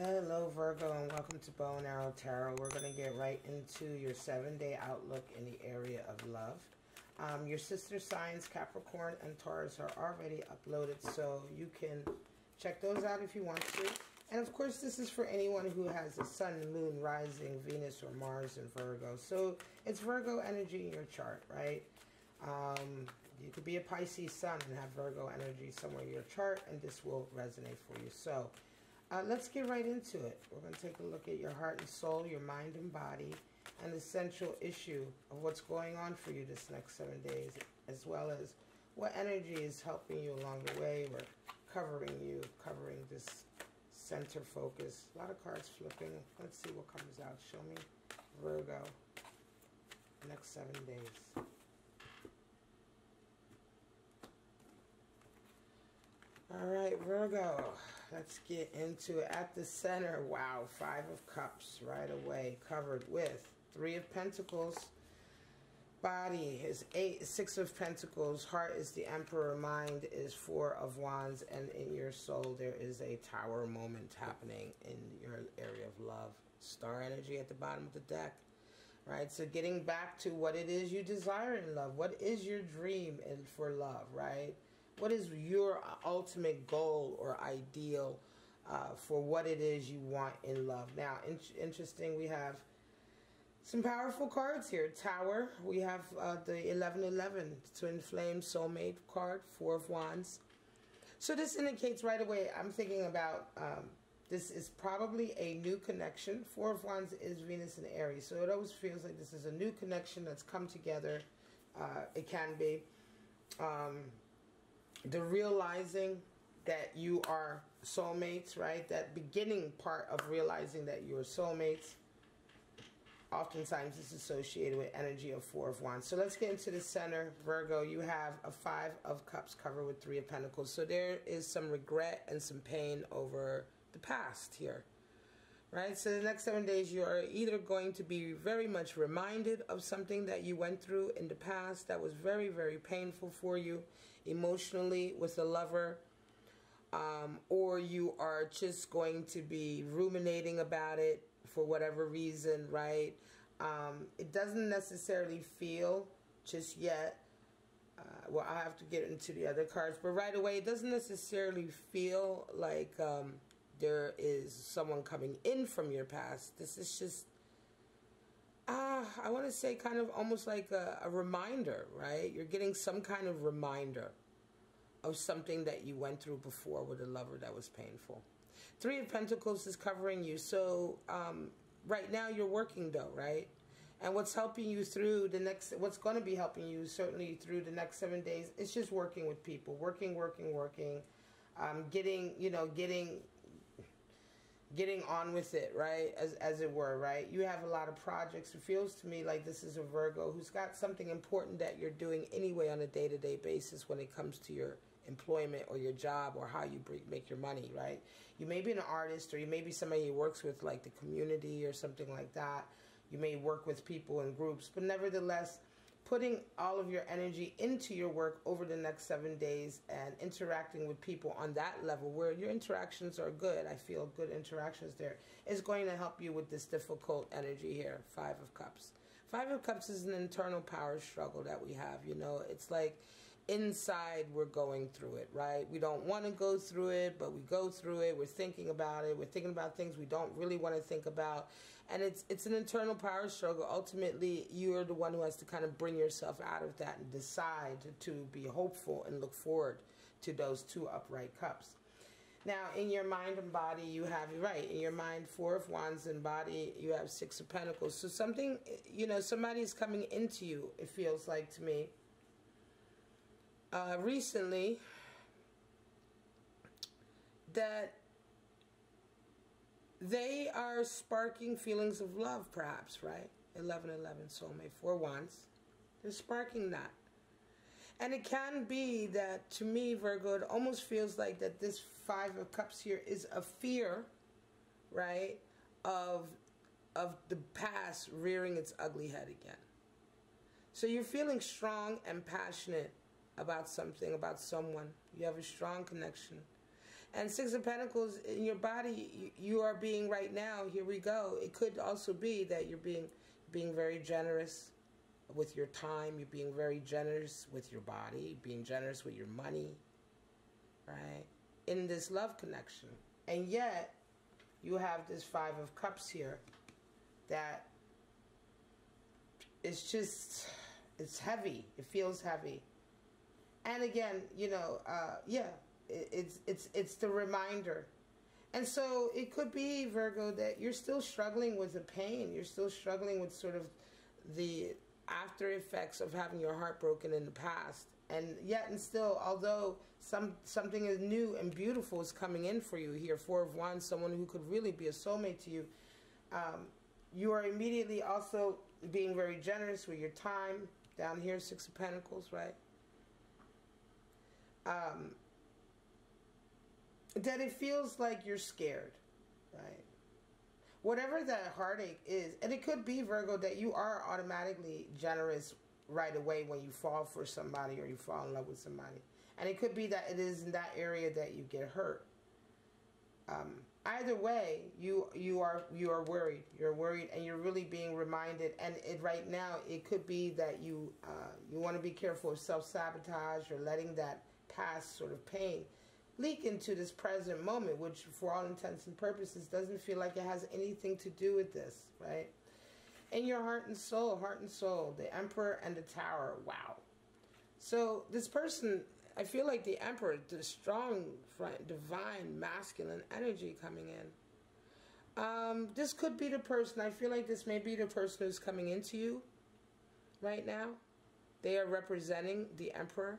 Hello, Virgo, and welcome to Bow and Arrow Tarot. We're going to get right into your seven-day outlook in the area of love. Um, your sister signs, Capricorn and Taurus, are already uploaded, so you can check those out if you want to. And of course, this is for anyone who has a sun, moon, rising, Venus, or Mars in Virgo. So it's Virgo energy in your chart, right? Um, you could be a Pisces sun and have Virgo energy somewhere in your chart, and this will resonate for you. So uh, let's get right into it. We're going to take a look at your heart and soul, your mind and body, and the central issue of what's going on for you this next seven days, as well as what energy is helping you along the way or covering you, covering this center focus. A lot of cards flipping. Let's see what comes out. Show me Virgo next seven days. All right, Virgo, let's get into it. At the center, wow, Five of Cups right away, covered with Three of Pentacles. Body is eight, Six of Pentacles. Heart is the Emperor. Mind is Four of Wands. And in your soul, there is a tower moment happening in your area of love. Star energy at the bottom of the deck. Right, so getting back to what it is you desire in love. What is your dream for love, right? What is your ultimate goal or ideal uh, for what it is you want in love? Now, in interesting, we have some powerful cards here. Tower, we have uh, the 1111 Twin Flame Soulmate card, Four of Wands. So this indicates right away, I'm thinking about um, this is probably a new connection. Four of Wands is Venus and Aries. So it always feels like this is a new connection that's come together. Uh, it can be. Um, the realizing that you are soulmates, right? That beginning part of realizing that you're soulmates oftentimes is associated with energy of four of wands. So let's get into the center. Virgo, you have a five of cups covered with three of pentacles. So there is some regret and some pain over the past here right? So the next seven days, you are either going to be very much reminded of something that you went through in the past that was very, very painful for you emotionally with a lover, um, or you are just going to be ruminating about it for whatever reason, right? Um, it doesn't necessarily feel just yet. Uh, well, I have to get into the other cards, but right away, it doesn't necessarily feel like um, there is someone coming in from your past. This is just, uh, I want to say kind of almost like a, a reminder, right? You're getting some kind of reminder of something that you went through before with a lover that was painful. Three of Pentacles is covering you. So um, right now you're working though, right? And what's helping you through the next, what's going to be helping you certainly through the next seven days, it's just working with people, working, working, working, um, getting, you know, getting getting on with it, right? As as it were, right? You have a lot of projects. It feels to me like this is a Virgo who's got something important that you're doing anyway on a day-to-day basis when it comes to your employment or your job or how you make your money, right? You may be an artist or you may be somebody who works with like the community or something like that. You may work with people in groups, but nevertheless, putting all of your energy into your work over the next seven days and interacting with people on that level where your interactions are good, I feel good interactions there, is going to help you with this difficult energy here, Five of Cups. Five of Cups is an internal power struggle that we have, you know. It's like inside we're going through it, right? We don't want to go through it, but we go through it. We're thinking about it. We're thinking about things we don't really want to think about. And it's it's an internal power struggle. Ultimately, you're the one who has to kind of bring yourself out of that and decide to be hopeful and look forward to those two upright cups. Now, in your mind and body, you have, right, in your mind, Four of Wands and body, you have Six of Pentacles. So something, you know, somebody's coming into you, it feels like to me, uh, recently that they are sparking feelings of love, perhaps, right? 1111 soulmate, Four Wands. They're sparking that. And it can be that, to me, Virgo, it almost feels like that this Five of Cups here is a fear, right, of, of the past rearing its ugly head again. So you're feeling strong and passionate about something, about someone. You have a strong connection. And Six of Pentacles in your body, you, are being right now. Here we go. It could also be that you're being being very generous with your time. You're being very generous with your body. Being generous with your money. Right in this love connection, and yet you have this Five of Cups here that it's just it's heavy. It feels heavy. And again, you know, uh, yeah, it, it's it's it's the reminder. And so it could be Virgo that you're still struggling with the pain. You're still struggling with sort of the after effects of having your heart broken in the past. And yet and still, although some something is new and beautiful is coming in for you here, Four of Wands, someone who could really be a soulmate to you, um, you are immediately also being very generous with your time. Down here, Six of Pentacles, right? Um, that it feels like you're scared, right? Whatever that heartache is, and it could be, Virgo, that you are automatically generous right away when you fall for somebody or you fall in love with somebody. And it could be that it is in that area that you get hurt. Um, either way, you you are you are worried. You're worried, and you're really being reminded. And it, right now, it could be that you uh, you want to be careful of self sabotage or letting that past sort of pain leak into this present moment, which, for all intents and purposes, doesn't feel like it has anything to do with this, right? In your heart and soul, heart and soul, the Emperor and the Tower. Wow. So this person I feel like the Emperor, the strong, divine, masculine energy coming in. Um, this could be the person. I feel like this may be the person who's coming into you right now. They are representing the Emperor.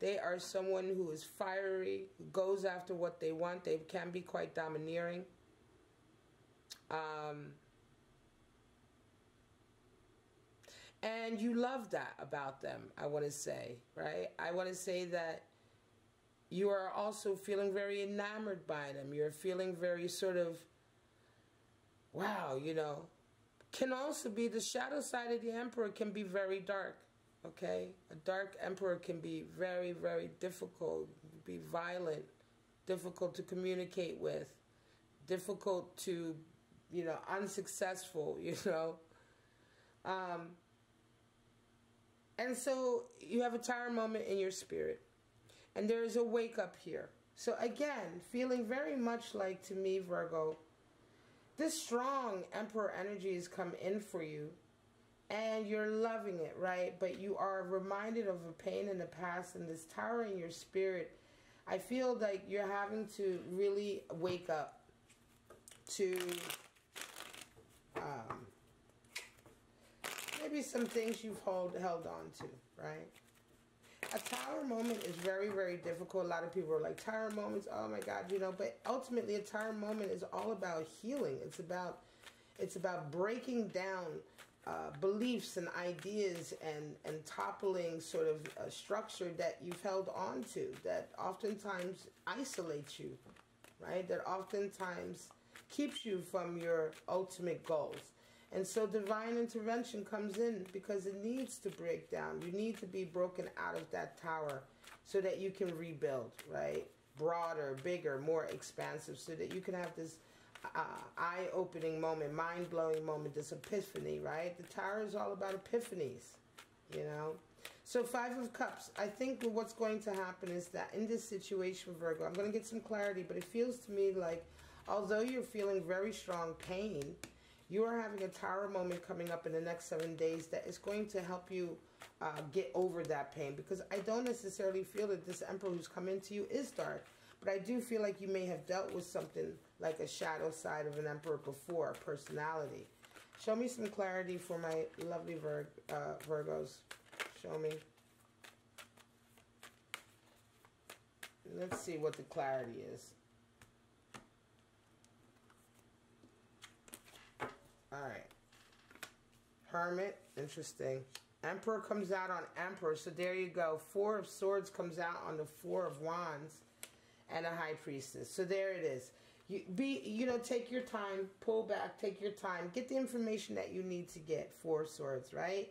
They are someone who is fiery, goes after what they want. They can be quite domineering. Um, And you love that about them, I want to say, right? I want to say that you are also feeling very enamored by them. You're feeling very sort of, wow, you know. Can also be the shadow side of the emperor can be very dark, okay? A dark emperor can be very, very difficult, be violent, difficult to communicate with, difficult to, you know, unsuccessful, you know. Um, and so you have a tower moment in your spirit. And there is a wake up here. So again, feeling very much like to me, Virgo, this strong emperor energy has come in for you and you're loving it, right? But you are reminded of a pain in the past and this tower in your spirit. I feel like you're having to really wake up to um, maybe some things you've hold, held on to, right? A tower moment is very, very difficult. A lot of people are like, tower moments, oh my God, you know, but ultimately a tower moment is all about healing. It's about, it's about breaking down uh, beliefs and ideas and, and toppling sort of a structure that you've held on to that oftentimes isolates you, right? That oftentimes keeps you from your ultimate goals. And so divine intervention comes in because it needs to break down. You need to be broken out of that tower so that you can rebuild, right? Broader, bigger, more expansive, so that you can have this uh, eye opening moment, mind blowing moment, this epiphany, right? The tower is all about epiphanies, you know? So, Five of Cups. I think what's going to happen is that in this situation, Virgo, I'm going to get some clarity, but it feels to me like although you're feeling very strong pain, you are having a tower moment coming up in the next seven days that is going to help you uh, get over that pain because I don't necessarily feel that this emperor who's come into you is dark. But I do feel like you may have dealt with something like a shadow side of an emperor before, personality. Show me some clarity for my lovely Vir uh, Virgos. Show me. Let's see what the clarity is. Alright. Hermit. Interesting. Emperor comes out on Emperor. So there you go. Four of Swords comes out on the Four of Wands. And a High Priestess. So there it is. You be you know, take your time, pull back, take your time, get the information that you need to get. Four Swords, right?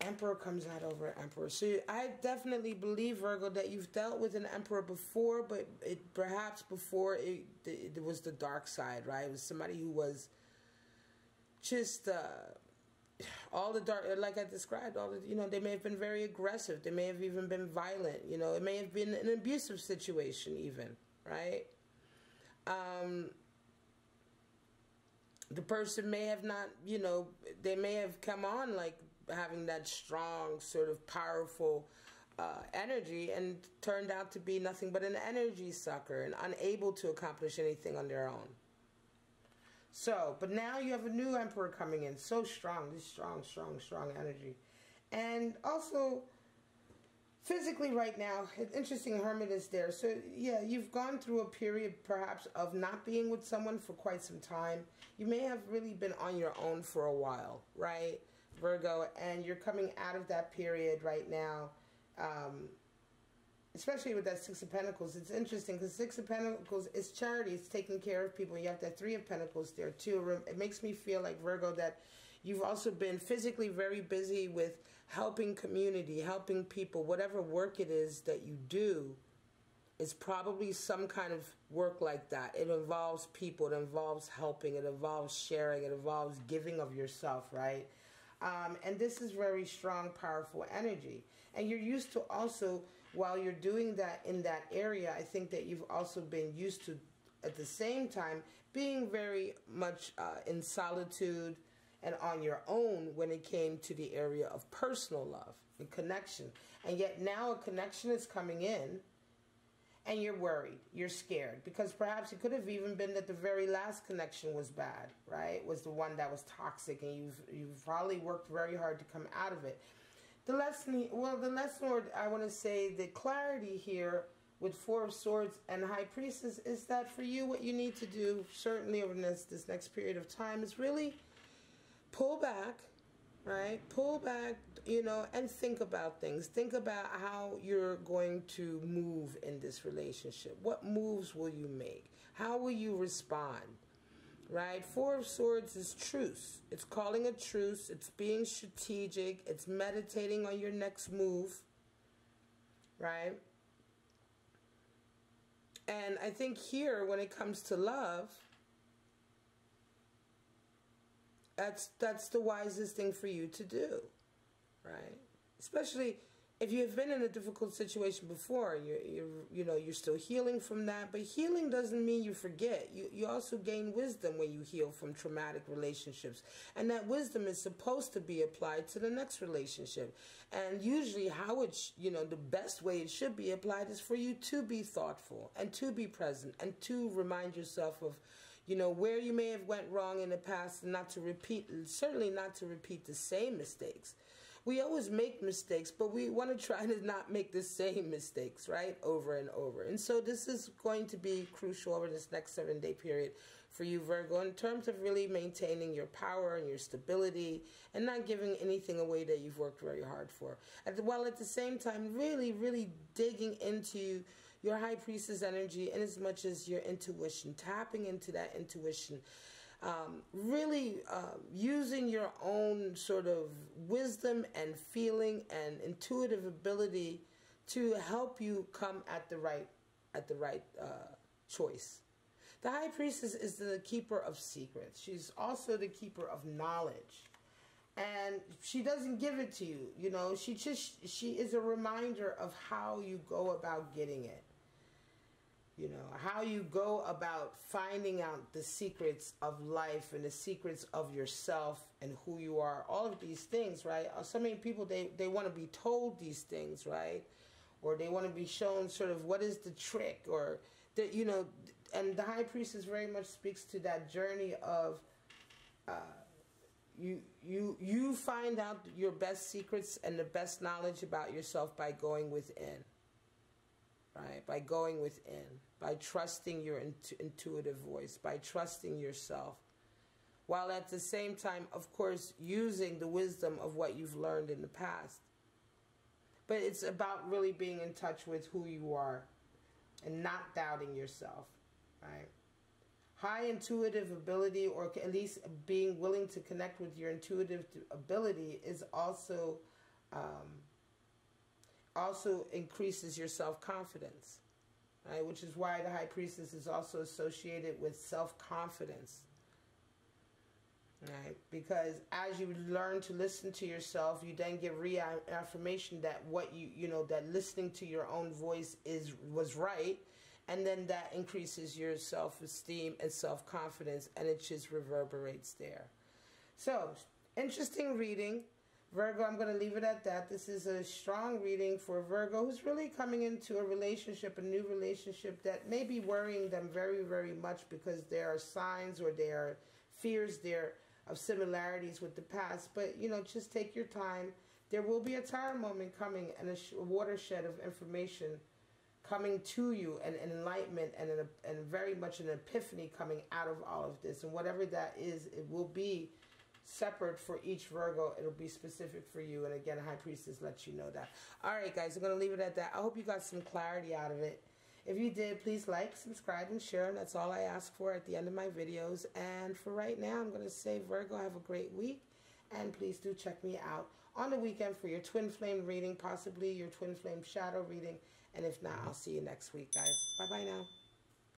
Emperor comes out over Emperor. So I definitely believe, Virgo, that you've dealt with an Emperor before, but it perhaps before it, it was the dark side, right? It was somebody who was just uh, all the dark, like I described, all the, you know, they may have been very aggressive. They may have even been violent. You know, it may have been an abusive situation, even, right? Um, the person may have not, you know, they may have come on like having that strong, sort of powerful uh, energy and turned out to be nothing but an energy sucker and unable to accomplish anything on their own. So, but now you have a new emperor coming in, so strong, this strong, strong, strong energy. And also, physically right now, interesting hermit is there. So, yeah, you've gone through a period perhaps of not being with someone for quite some time. You may have really been on your own for a while, right? Virgo, and you're coming out of that period right now. Um, especially with that Six of Pentacles, it's interesting because Six of Pentacles is charity. It's taking care of people. You have that Three of Pentacles there too. It makes me feel like Virgo that you've also been physically very busy with helping community, helping people, whatever work it is that you do. It's probably some kind of work like that. It involves people. It involves helping. It involves sharing. It involves giving of yourself, right? Um, and this is very strong, powerful energy. And you're used to also, while you're doing that in that area, I think that you've also been used to, at the same time, being very much uh, in solitude and on your own when it came to the area of personal love and connection. And yet now a connection is coming in and you're worried, you're scared, because perhaps it could have even been that the very last connection was bad, right? Was the one that was toxic, and you've you've probably worked very hard to come out of it. The lesson, well, the lesson, or I want to say, the clarity here with Four of Swords and High Priestess is that for you, what you need to do, certainly over this this next period of time, is really pull back right? Pull back, you know, and think about things. Think about how you're going to move in this relationship. What moves will you make? How will you respond? Right? Four of Swords is truce. It's calling a truce. It's being strategic. It's meditating on your next move. Right? And I think here, when it comes to love, that's that's the wisest thing for you to do, right? Especially if you've been in a difficult situation before, you you you know you're still healing from that. But healing doesn't mean you forget. You you also gain wisdom when you heal from traumatic relationships, and that wisdom is supposed to be applied to the next relationship. And usually, how it you know the best way it should be applied is for you to be thoughtful and to be present and to remind yourself of you know, where you may have went wrong in the past not to repeat, certainly not to repeat the same mistakes. We always make mistakes, but we want to try to not make the same mistakes, right? Over and over. And so this is going to be crucial over this next seven day period for you, Virgo, in terms of really maintaining your power and your stability and not giving anything away that you've worked very hard for. while at the same time, really, really digging into your high priestess energy in as much as your intuition, tapping into that intuition. Um, really uh, using your own sort of wisdom and feeling and intuitive ability to help you come at the right at the right uh, choice. The high priestess is the keeper of secrets. She's also the keeper of knowledge. And she doesn't give it to you, you know. She just she is a reminder of how you go about getting it you know. How you go about finding out the secrets of life and the secrets of yourself and who you are all of these things right? Uh, so many people they they want to be told these things right? Or they want to be shown sort of what is the trick or that you know and the high priestess very much speaks to that journey of uh, you you you find out your best secrets and the best knowledge about yourself by going within right? By going within by trusting your intu intuitive voice, by trusting yourself, while at the same time, of course, using the wisdom of what you've learned in the past. But it's about really being in touch with who you are and not doubting yourself, right? High intuitive ability, or at least being willing to connect with your intuitive ability, is also Um, also increases your self confidence, right? Which is why the high priestess is also associated with self confidence, right? Because as you learn to listen to yourself, you then get reaffirmation that what you you know that listening to your own voice is was right, and then that increases your self esteem and self confidence, and it just reverberates there. So interesting reading. Virgo, I'm going to leave it at that. This is a strong reading for Virgo who's really coming into a relationship, a new relationship that may be worrying them very, very much because there are signs or there are fears there of similarities with the past. But, you know, just take your time. There will be a time moment coming and a watershed of information coming to you and an enlightenment and, an, and very much an epiphany coming out of all of this. And whatever that is, it will be separate for each Virgo. It'll be specific for you. And again, High Priestess lets you know that. All right, guys, I'm going to leave it at that. I hope you got some clarity out of it. If you did, please like, subscribe, and share. And that's all I ask for at the end of my videos. And for right now, I'm going to say, Virgo, have a great week. And please do check me out on the weekend for your twin flame reading, possibly your twin flame shadow reading. And if not, I'll see you next week, guys. Bye-bye now.